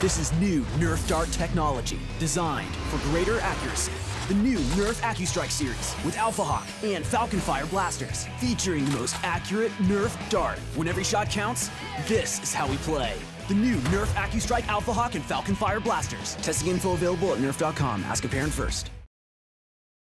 This is new Nerf Dart technology, designed for greater accuracy. The new Nerf AccuStrike series with AlphaHawk and FalconFire blasters, featuring the most accurate Nerf Dart. When every shot counts, this is how we play. The new Nerf AccuStrike AlphaHawk and FalconFire blasters. Testing info available at nerf.com. Ask a parent first.